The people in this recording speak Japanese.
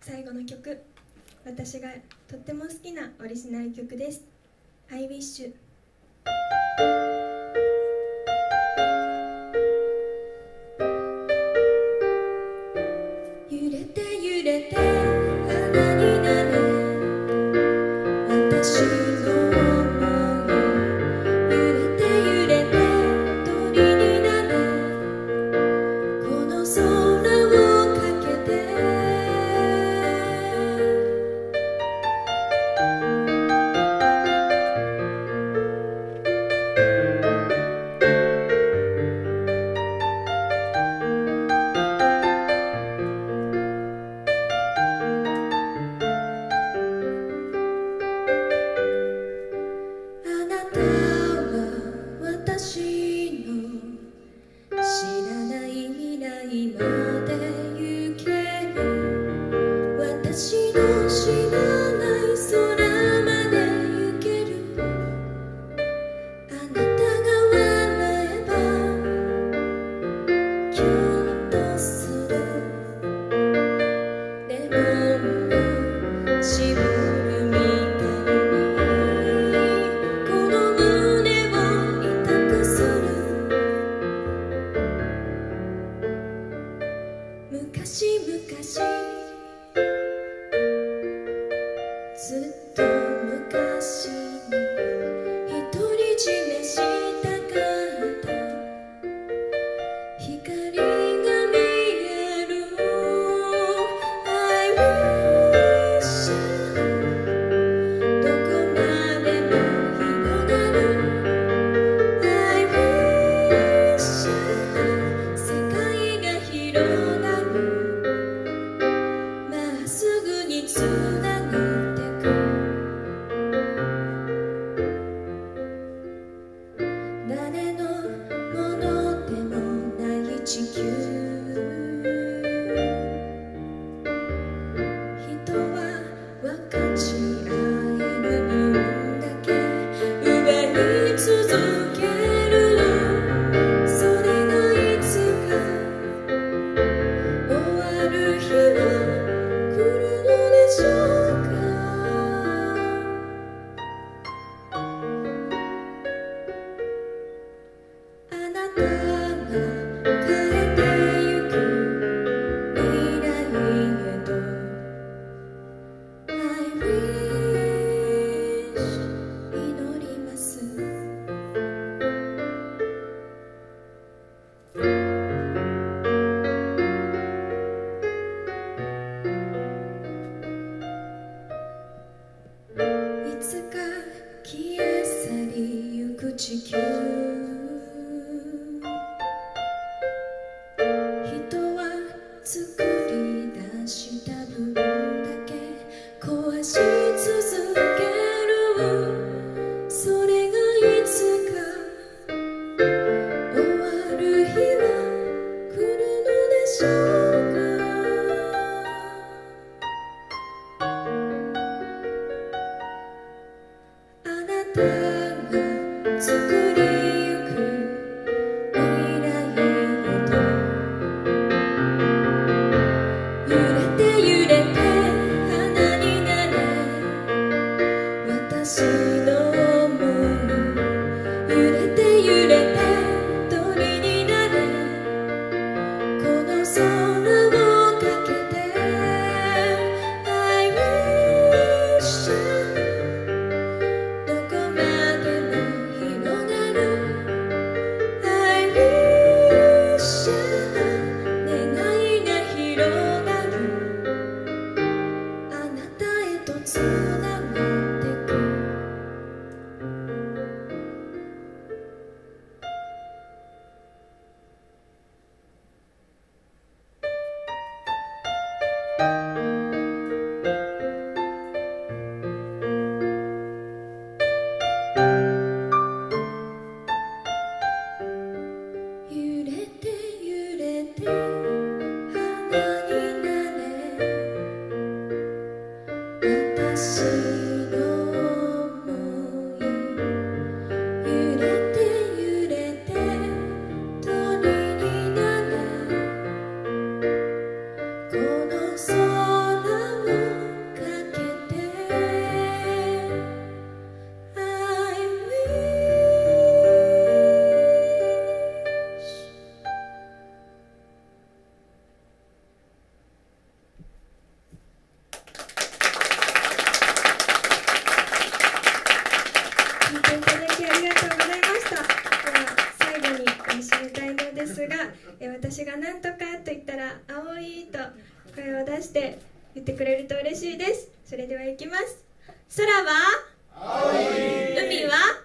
最後の曲。私がとっても好きなオリジナル曲です「I wish」昔々 to the good. 私がなんとかと言ったら「青い」と声を出して言ってくれると嬉しいです。それではいきます。空は？海は？